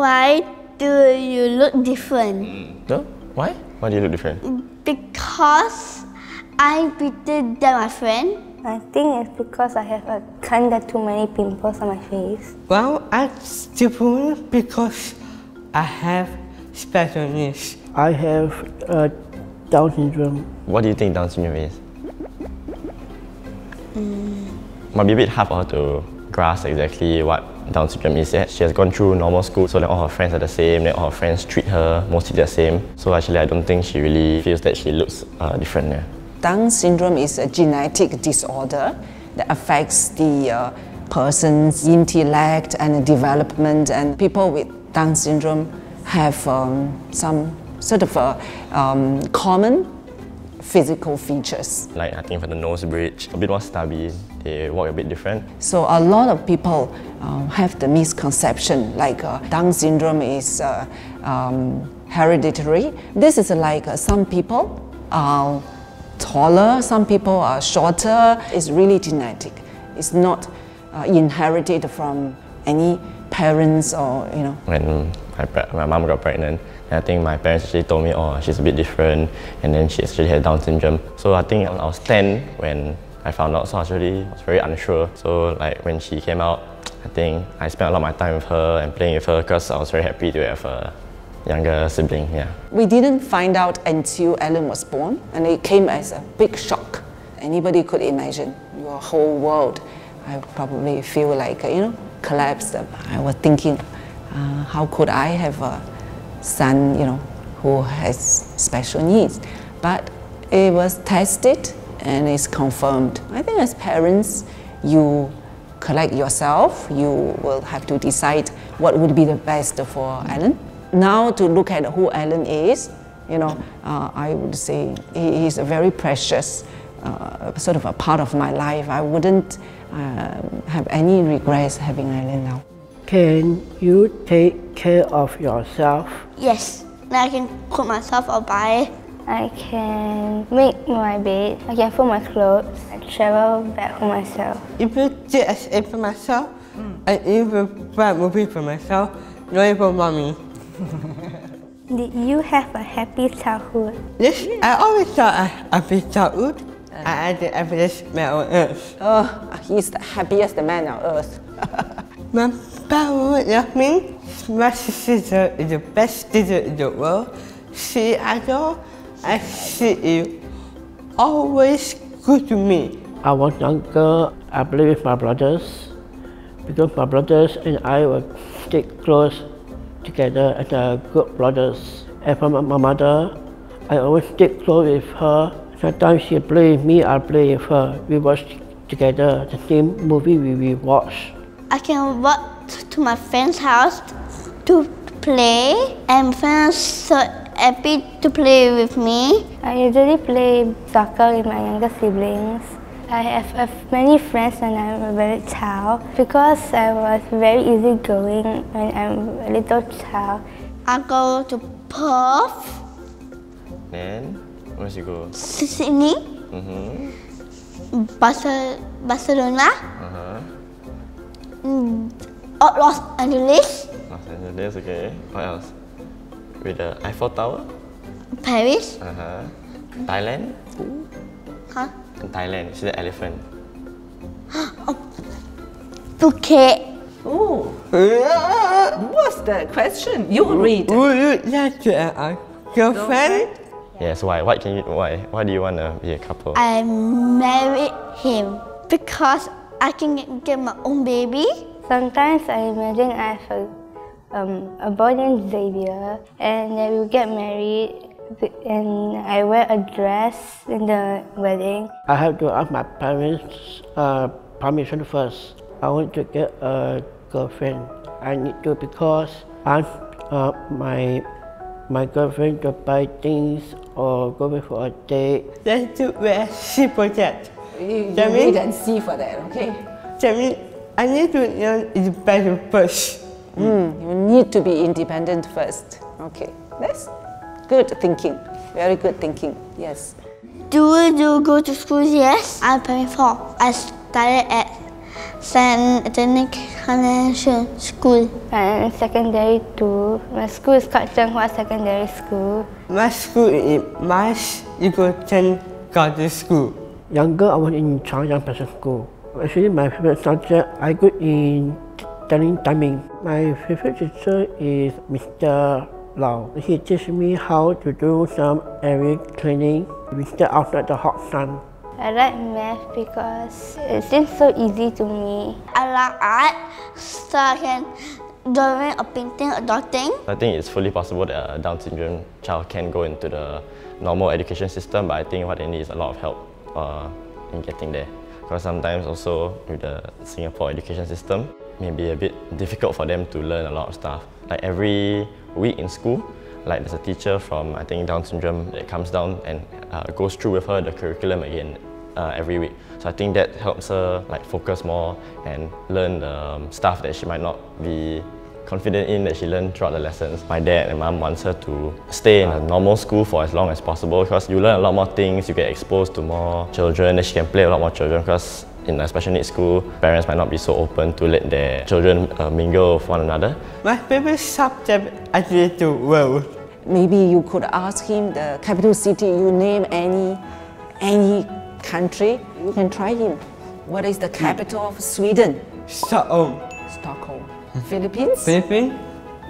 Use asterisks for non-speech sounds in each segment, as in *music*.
Why do you look different? No? Why? Why do you look different? Because I'm prettier than my friend. I think it's because I have a kinda too many pimples on my face. Well, I'm different because I have special needs. I have uh, Down syndrome. What do you think Down syndrome is? Might be a bit hard for her to grasp exactly what Down syndrome is yet. She has gone through normal school, so then all her friends are the same, then all her friends treat her mostly the same. So actually, I don't think she really feels that she looks uh, different. Down syndrome is a genetic disorder that affects the uh, person's intellect and development, and people with Down syndrome have um, some sort of uh, um, common physical features. Like I think for the nose bridge, a bit more stubby, they walk a bit different. So a lot of people uh, have the misconception like uh, Down syndrome is uh, um, hereditary. This is like uh, some people are taller, some people are shorter. It's really genetic. It's not uh, inherited from any parents or you know. When my, my mom got pregnant, I think my parents actually told me, oh, she's a bit different, and then she actually had Down syndrome. So I think I was 10 when I found out, so I was was very unsure. So like when she came out, I think I spent a lot of my time with her and playing with her because I was very happy to have a younger sibling. Yeah. We didn't find out until Alan was born, and it came as a big shock. Anybody could imagine your whole world. I probably feel like you know collapsed. I was thinking, uh, how could I have a son, you know, who has special needs? But it was tested and it's confirmed. I think as parents, you collect yourself. You will have to decide what would be the best for Alan. now to look at who Alan is, you know, uh, I would say he is a very precious uh, sort of a part of my life. I wouldn't uh, have any regrets having Alan now. Can you take care of yourself? Yes. Now I can cook myself or buy. I can make my bed, I can fold my clothes, I travel back home myself. If you just for myself, mm. I even buy a movie for myself, not for mommy. Did you have a happy childhood? Yes, I always thought I had a happy childhood. Uh. I had the happiest man on earth. Oh, he's the happiest man on earth. *laughs* My parents love me. My sister is the best teacher in the world. She adore and see you always good to me. I was younger, I played with my brothers because my brothers and I were stick close together as a good brothers. And for my mother, I always stick close with her. Sometimes she play with me, I play with her. We watch together the same movie we, we watch. I can walk to my friend's house to play, and friends so happy to play with me. I usually play soccer with my younger siblings. I have, have many friends when I'm a very child because I was very easygoing when I'm a little child. I go to Perth, Then, where you go? Sydney, Barce- Barcelona, mm, oh, Los Angeles, Los Angeles, okay. What else? With the Eiffel Tower? Paris, Uh-huh. Thailand? huh? In Thailand, see the elephant. *gasps* Phuket. Oh, what's the question? You read. Would you like to have a girlfriend? Yes, why? Why can you why? Why do you wanna be a couple? I married him because I can get my own baby. Sometimes I imagine I have a, um, a boy named Xavier and then we get married and I wear a dress in the wedding. I have to ask my parents uh, permission first. I want to get a girlfriend. I need to because I ask uh, my my girlfriend to buy things or go with for a date. Let's do reciprocate. You, you That mean- wait and see for that, okay? That means I need to learn is better first. Mm, you need to be independent first. Okay, that's good thinking. Very good thinking. Yes. Do you go to school? Yes. I'm primary four. I started at San Ethnic International School. And secondary two, my school is called Zhenghua Secondary School. My school is Marsh Eagleton Garden School. Younger, I was in Chaoyang Special School. Actually, my favorite subject, I good in telling timing. My favorite teacher is Mr. Lau. He teaches me how to do some area cleaning. We stay outside the hot sun. I like math because it seems so easy to me. I like art, so I can drawing or painting or dotting. I think it's fully possible that a Down syndrome child can go into the normal education system, but I think what they need is a lot of help uh, in getting there. Because sometimes also with the Singapore education system, it may be a bit difficult for them to learn a lot of stuff. Like every week in school, like there's a teacher from I think Down syndrome that comes down and uh, goes through with her the curriculum again uh, every week. So I think that helps her like focus more and learn the um, stuff that she might not be confident in that she learned throughout the lessons. My dad and mom wants her to stay in a normal school for as long as possible because you learn a lot more things, you get exposed to more children, and she can play a lot more children because in a special needs school, parents might not be so open to let their children uh, mingle with one another. My favorite subject is the world. Maybe you could ask him the capital city. You name any any country. You can try him. What is the capital of Sweden? Stockholm, Stockholm. Philippines. Philippines,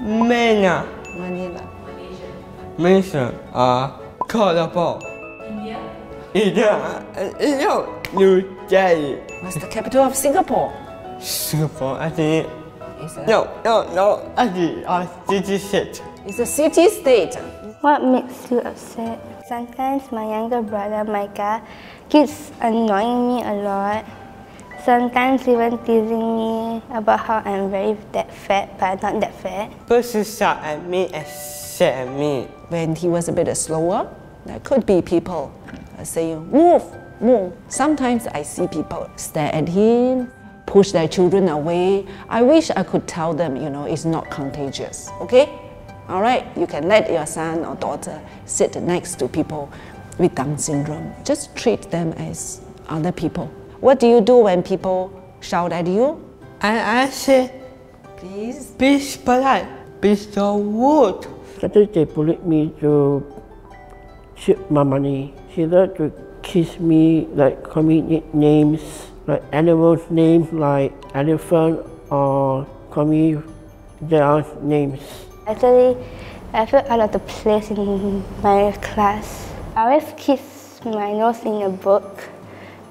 Manila, Manila. Malaysia, uh, Colorado, India, uh, India, New Delhi, What's the capital of Singapore? Singapore, I think. It's a, No, no, no, I think uh, city state. it's a city state. What makes you upset? Sometimes my younger brother Micah keeps annoying me a lot. Sometimes even teasing me about how I'm very that fat, but I'm not that fat. Person shout at me and say at me. When he was a bit slower, there could be people saying, move, move. Sometimes I see people stare at him, push their children away. I wish I could tell them, you know, it's not contagious, okay? All right, you can let your son or daughter sit next to people with Down syndrome. Just treat them as other people. What do you do when people shout at you? And I say, Please. be polite, be so rude. Saturday they bullied me to cheat my money. She loved to kiss me, like call names, like animals names like elephant or their names. Actually, I feel out of the place in my class. I always kiss my nose in a book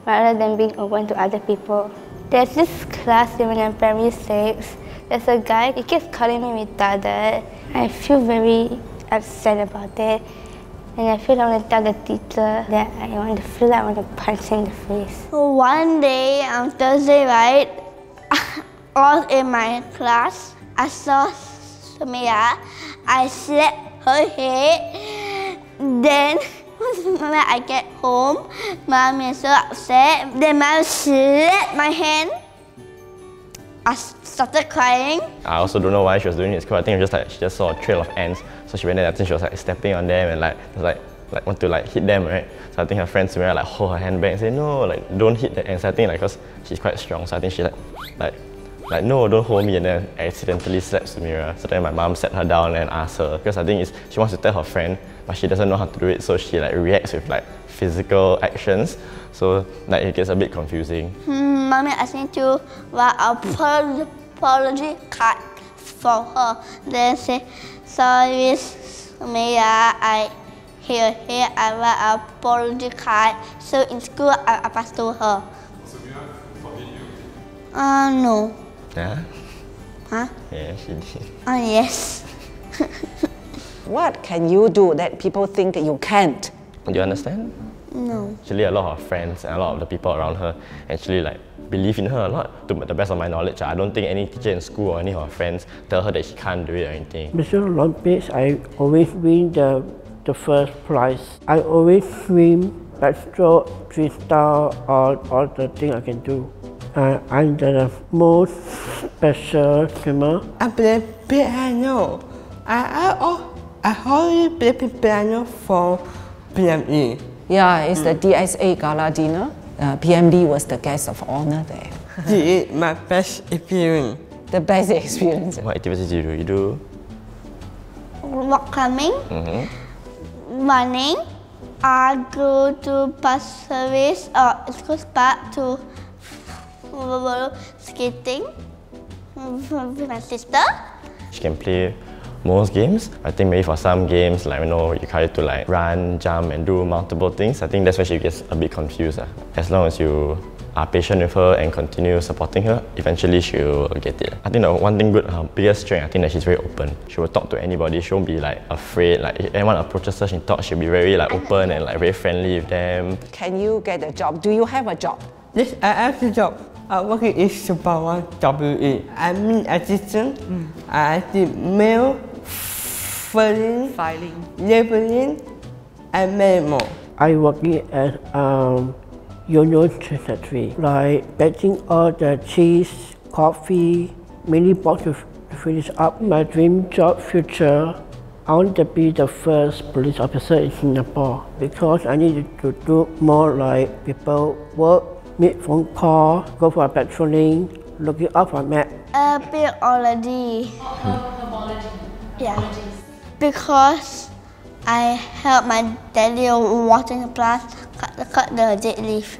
rather than being open to other people. There's this class when I'm primary six. There's a guy, he keeps calling me retarded. I feel very upset about it. And I feel I want to tell the teacher that I want to feel like I want to punch in the face. One day on Thursday, right, *laughs* all in my class, I saw Samia. I slapped her head. Then *laughs* when I get home, mom is so upset. Then mom slapped my hand. I started crying. I also don't know why she was doing this Because I think it was just like she just saw a trail of ants, so she went there. I think she was like stepping on them and like was like like want to like hit them, right? So I think her friends were like hold her hand back and say no, like don't hit the ants. I think like because she's quite strong, so I think she like like like no, don't hold me, and then accidentally slaps Samira. So then my mom sat her down and asked her because I think it's, she wants to tell her friend, but she doesn't know how to do it, so she like reacts with like physical actions. So like it gets a bit confusing. Hmm, mommy asked me to write a apology card for her. Then say, sorry, Samia, I here, here, I write an apology card. So in school, I, I passed to her. Sumira, forgive you? Uh, no. Yeah. Huh? Yeah, she did. Uh, yes. *laughs* What can you do that people think you can't? Do you understand? No. Actually, a lot of her friends and a lot of the people around her actually like believe in her a lot. To the best of my knowledge, I don't think any teacher in school or any of her friends tell her that she can't do it or anything. Mr. Olympics, I always win the, the first prize. I always swim, backstroke, freestyle, all, all the things I can do. Uh, I'm the most special swimmer. I play piano. I, I, oh, I only play piano for PME. Yeah, it's the DSA gala dinner. Uh, PMD was the guest of honor there. *laughs* this is my best experience. The best experience. What activities do you do? You do rock climbing, running. I go to Pasir Ris or East Coast Park to skating with my sister. She can play most games. I think maybe for some games, like you know, you try to like run, jump, and do multiple things. I think that's where she gets a bit confused. Uh. As long as you are patient with her and continue supporting her, eventually she'll get it. I think the one thing good, her biggest strength, I think that she's very open. She will talk to anybody. She won't be like afraid. Like if anyone approaches her, she talks. She'll be very like open and like very friendly with them. Can you get a job? Do you have a job? Yes, I have a job. I work in Subawan WE. I'm an assistant. I did mail, filing, Filing. labeling, and many more. I working as um, union secretary, like packing all the cheese, coffee, many boxes to finish up my dream job future. I want to be the first police officer in Singapore because I need to do more like people work, make phone call, go for a patrolling, looking up for map. A bit already. Yeah. Because I help my daddy watering the plants, cut the, cut the dead leaf.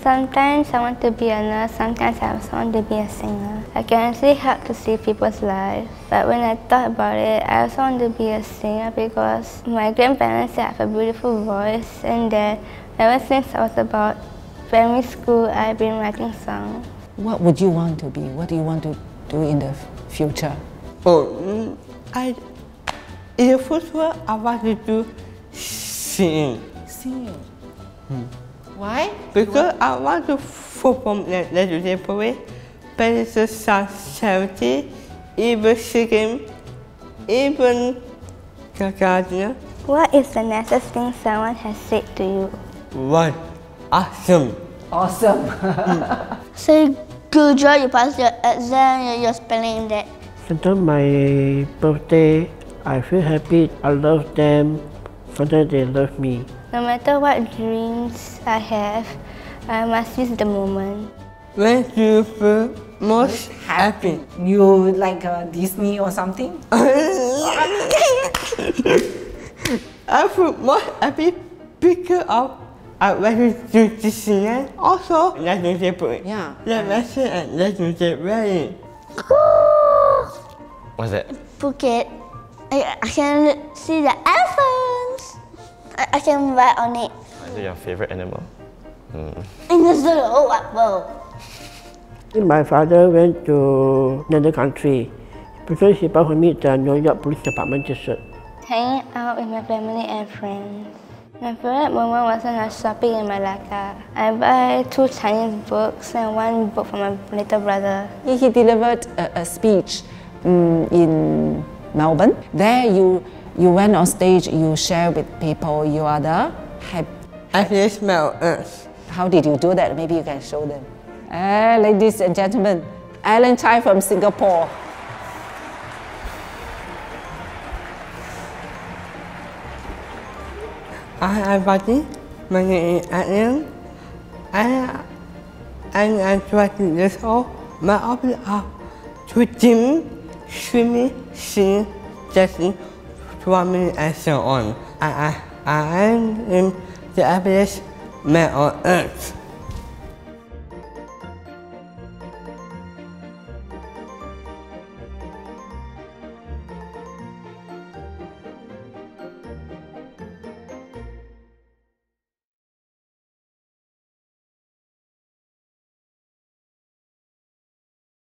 Sometimes I want to be a nurse, sometimes I also want to be a singer. I can actually help to save people's lives. But when I thought about it, I also want to be a singer because my grandparents say have a beautiful voice and that ever since I was about primary school, I've been writing songs. What would you want to be? What do you want to do in the future? Oh, mm, I, in the first one, I want to do singing. Singing. Why? Because I want to perform the legendary poet, but it's a charity, even singing, even Gagadia. What is the nicest thing someone has said to you? What? awesome. Awesome. *laughs* so good job, you passed your exam, you're, you're spelling that. Sometimes my birthday, I feel happy. I love them. Sometimes they love me. No matter what dreams I have, I must use the moment. When do you feel most happy? you like uh, Disney or something? *laughs* I feel most happy because of I went to Disneyland. Also, legendary poet. Yeah. The lesson and legendary wedding. What's it? Phuket. I, I can see the elephants. I, I can ride on it. Is it your favorite animal? Hmm. In the zoo, oh, what world? My father went to another country because he bought for me the New York Police Department t-shirt. Hanging out with my family and friends. My favorite moment was when I was shopping in Malacca. I buy two Chinese books and one book for my little brother. He he delivered a, a speech mm, in Melbourne. There you you went on stage, you share with people, you are the hap- I can earth. How did you do that? Maybe you can show them. Eh, ladies and gentlemen, Alan Chai from Singapore. Hi everybody, my name is Adam. I, I'm 20 years old. My hobbies are to gym, swimming, singing, dancing, swimming, and so on. I, I, I am the happiest man on earth.